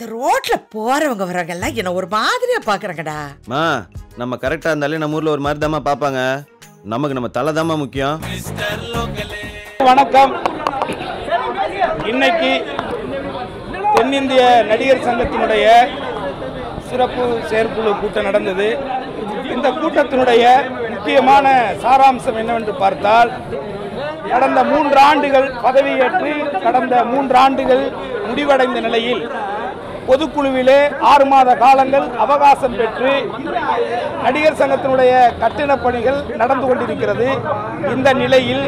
இந்த ரோட்ல போறவங்க வரவங்க எல்லாம் என்ன ஒரு மாதிரியா பாக்குறாங்கடா. மா நம்ம கரெக்டாக இருந்தாலே நம்ம ஊரில் ஒரு மாதிரி தாம்மா பார்ப்பாங்க நமக்கு நம்ம தலை தாம்மா முக்கியம். வணக்கம். இன்னைக்கு தென்னிந்திய நடிகர் சங்கத்தினுடைய சிறப்பு செயற்குழு கூட்டம் நடந்தது. இந்த கூட்டத்தினுடைய முக்கியமான சாராம்சம் என்னவென்று பார்த்தால் கடந்த மூன்று ஆண்டுகள் பதவியேற்று கடந்த மூன்று ஆண்டுகள் முடிவடைந்த நிலையில் பொதுக்குழுவிலே ஆறு மாத காலங்கள் அவகாசம் பெற்று நடிகர் சங்கத்தினுடைய கட்டிட பணிகள் நடந்து கொண்டிருக்கிறது. இந்த நிலையில்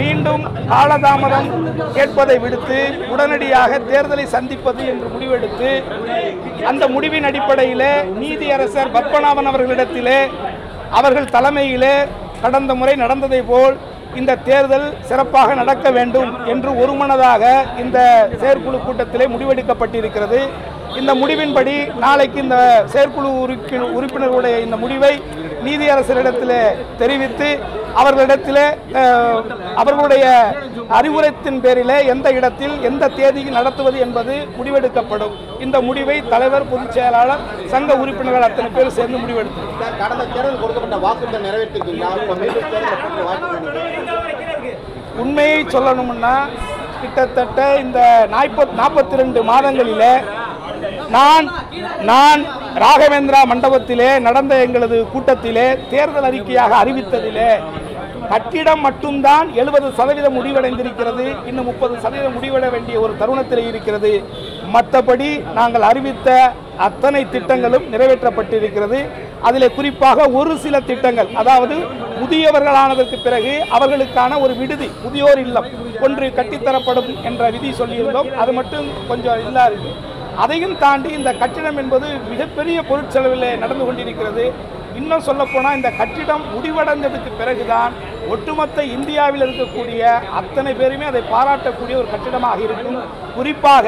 மீண்டும் காலதாமதம் கேட்பதை விடுத்து உடனடியாக தேர்தலை சந்திப்பது என்று முடிவெடுத்து அந்த முடிவின் அடிப்படையிலே நீதியரசர் பத்மநாபன் அவர்களிடத்திலே அவர்கள் தலைமையிலே கடந்த முறை நடந்ததை போல் இந்த தேர்தல் சிறப்பாக நடக்க வேண்டும் என்று ஒருமனதாக இந்த செயற்குழு கூட்டத்திலே முடிவெடுக்கப்பட்டிருக்கிறது. இந்த முடிவின்படி நாளைக்கு இந்த செயற்குழு உறுப்பினர்களுடைய இந்த முடிவை நீதியரசரிடத்தில் தெரிவித்து அவர்களிடத்தில் அவர்களுடைய அறிவுரைத்தின் பேரில் எந்த இடத்தில் எந்த தேதியில் நடத்துவது என்பது முடிவெடுக்கப்படும். இந்த முடிவை தலைவர் பொதுச் செயலாளர் சங்க உறுப்பினர்கள் அத்தனை பேர் சேர்ந்து முடிவெடுத்தது கடந்த தேர்தல் கொடுக்கப்பட்ட வாக்குறுதியை நிறைவேற்றிருக்கீங்களா? இப்ப மீண்டும் தேர்தல் உண்மையை சொல்லணும்னா கிட்டத்தட்ட இந்த நாற்பத் நாற்பத்தி ரெண்டு மாதங்களிலே நான் நான் ராகவேந்திரா மண்டபத்திலே நடந்த எங்களது கூட்டத்திலே தேர்தல் அறிக்கையாக அறிவித்ததிலே கட்டிடம் மட்டும்தான் எழுபது சதவீதம் முடிவடைந்திருக்கிறது. இன்னும் முப்பது சதவீதம் முடிவட வேண்டிய ஒரு தருணத்தில் இருக்கிறது. மற்றபடி நாங்கள் அறிவித்த அத்தனை திட்டங்களும் நிறைவேற்றப்பட்டிருக்கிறது. அதில் குறிப்பாக ஒரு சில திட்டங்கள் அதாவது முதியவர்களானதற்கு பிறகு அவர்களுக்கான ஒரு விடுதி முதியோர் இல்லம் ஒன்று கட்டித்தரப்படும் என்ற விதி சொல்லியிருந்தோம். அது மட்டும் கொஞ்சம் இல்லா இருக்கு. அதையும் தாண்டி இந்த கட்டிடம் என்பது மிகப்பெரிய பொருட்செலவில் நடந்து கொண்டிருக்கிறது. இன்னும் சொல்லப்போனால் இந்த கட்டிடம் முடிவடைந்ததுக்கு பிறகுதான் ஒட்டுமொத்த இந்தியாவில் இருக்கக்கூடிய அத்தனை பேருமே அதை பாராட்டக்கூடிய ஒரு கட்டிடமாக இருக்கும். குறிப்பாக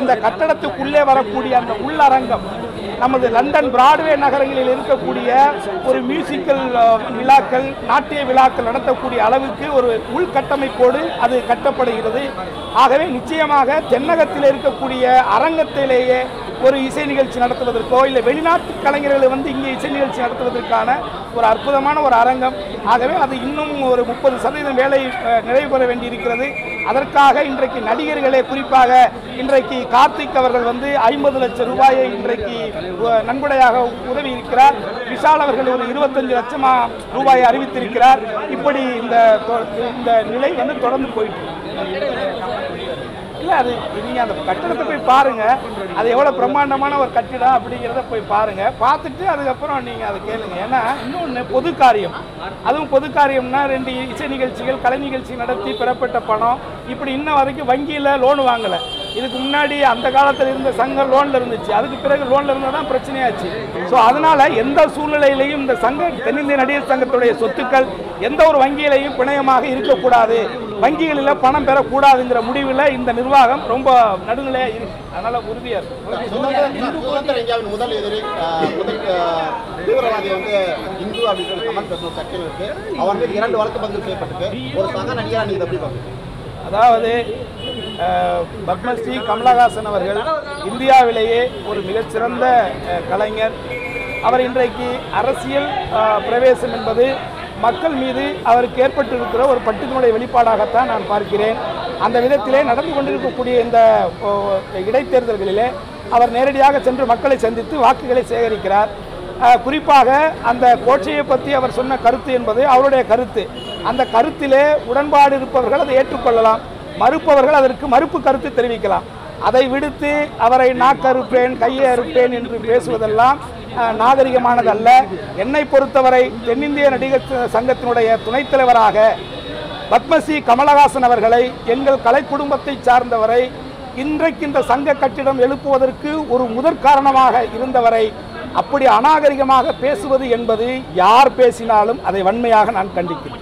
அந்த கட்டடத்துக்குள்ளே வரக்கூடிய அந்த உள்ளரங்கம் நமது லண்டன் பிராட்வே நகரங்களில் இருக்கக்கூடிய ஒரு மியூசிக்கல் விழாக்கள் நாட்டிய விழாக்கள் நடத்தக்கூடிய அளவுக்கு ஒரு உள்கட்டமைப்போடு அது கட்டப்படுகிறது. ஆகவே நிச்சயமாக தென்னகத்தில் இருக்கக்கூடிய அரங்கத்திலேயே ஒரு இசை நிகழ்ச்சி நடத்துவதற்கோ இல்லை வெளிநாட்டு கலைஞர்களை வந்து இங்கே இசை நிகழ்ச்சி நடத்துவதற்கான ஒரு அற்புதமான ஒரு அரங்கம். ஆகவே அது இன்னும் ஒரு முப்பது சதவீதம் வேலை நிறைவு பெற வேண்டியிருக்கிறது. அதற்காக இன்றைக்கு நடிகர்களே குறிப்பாக இன்றைக்கு கார்த்திக் அவர்கள் வந்து ஐம்பது லட்சம் ரூபாயை இன்றைக்கு நன்கொடையாக உதவி இருக்கிறார் விஷால் அவர்கள் ஒரு இருபத்தஞ்சு லட்சமாக ரூபாயை அறிவித்திருக்கிறார். இப்படி இந்த தொ- இந்த நிலை வந்து தொடர்ந்து போயிட்டு இல்ல அது நீங்க அந்த கட்டிடத்தை போய் பாருங்க. அது எவ்வளவு பிரம்மாண்டமான ஒரு கட்டிடம் அப்படிங்கிறத போய் பாருங்க. பார்த்துட்டு அதுக்கப்புறம் நீங்க அதை கேளுங்க. ஏன்னா இன்னொன்று பொது காரியம். அதுவும் பொது காரியம்னா ரெண்டு இசை நிகழ்ச்சிகள் கலை நிகழ்ச்சி நடத்தி பெறப்பட்ட பணம். இப்படி இன்ன வரைக்கும் வங்கியில் லோன் வாங்கலை. இதுக்கு முன்னாடி அந்த காலத்தில் இருந்த சங்கம் லோன்ல இருந்துச்சு. அதுக்கு பிறகு லோன்ல இருந்தால் தான் பிரச்சனையாச்சு. ஸோ அதனால எந்த சூழ்நிலையிலையும் இந்த சங்க தென்னிந்திய நடிகர் சங்கத்துடைய சொத்துக்கள் எந்த ஒரு வங்கியிலையும் பிணையமாக இருக்கக்கூடாது. வங்கிகளில் பணம் பெறக்கூடாதுங்கிற முடிவில் இந்த நிர்வாகம் ரொம்ப நடுநிலையாக இருக்கு. அதனால உறுதியாக இருக்கு. சுதந்திர சுதந்திர இந்தியாவின் முதல் எதிரி தீவிரவாதி வந்து இந்து அப்படின்னு கமெண்ட் பேசுற சக்தி இருக்கு. அவர் மீது இரண்டு வழக்கு பதிவு செய்யப்பட்டிருக்கு. ஒரு சக நடிகரா நீங்க எப்படி அதாவது பத்மஸ்ரீ கமலஹாசன் அவர்கள் இந்தியாவிலேயே ஒரு மிகச்சிறந்த கலைஞர். அவர் இன்றைக்கு அரசியல் பிரவேசம் என்பது மக்கள் மீது அவருக்கு ஏற்பட்டிருக்கிற ஒரு பட்டுத்தினுடைய வெளிப்பாடாகத்தான் நான் பார்க்கிறேன். அந்த விதத்திலே நடந்து கொண்டிருக்கக்கூடிய இந்த இடைத்தேர்தல்களிலே அவர் நேரடியாக சென்று மக்களை சந்தித்து வாக்குகளை சேகரிக்கிறார். குறிப்பாக அந்த கோட்சையை பற்றி அவர் சொன்ன கருத்து என்பது அவருடைய கருத்து. அந்த கருத்திலே உடன்பாடு இருப்பவர்கள் அதை ஏற்றுக்கொள்ளலாம். மறுப்பவர்கள் அதற்கு மறுப்பு கருத்து தெரிவிக்கலாம். அதை விடுத்து அவரை நாக்கறுப்பேன் கையை அறுப்பேன் என்று பேசுவதெல்லாம் நாகரிகமானது நாகரிகமானதல்ல. என்னை பொறுத்தவரை தென்னிந்திய நடிகர் சங்கத்தினுடைய துணைத் தலைவராக பத்மஸ்ரீ கமலஹாசன் அவர்களை எங்கள் கலை குடும்பத்தை சார்ந்தவரை இன்றைக்கு இந்த சங்க கட்டிடம் எழுப்புவதற்கு ஒரு முதற்காரணமாக இருந்தவரை அப்படி அநாகரிகமாக பேசுவது என்பது யார் பேசினாலும் அதை வன்மையாக நான் கண்டிக்கிறேன்.